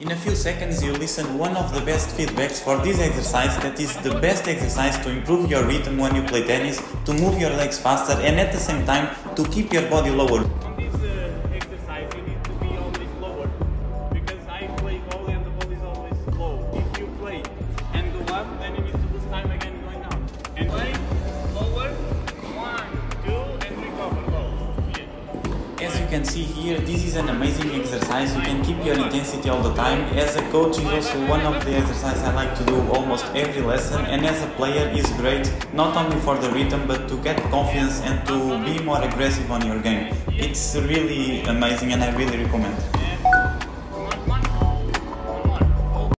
In a few seconds you listen one of the best feedbacks for this exercise that is the best exercise to improve your rhythm when you play tennis, to move your legs faster and at the same time to keep your body lower. As you can see here, this is an amazing exercise. You can keep your intensity all the time. As a coach, it's also one of the exercises I like to do almost every lesson. And as a player, it's great not only for the rhythm but to get confidence and to be more aggressive on your game. It's really amazing and I really recommend.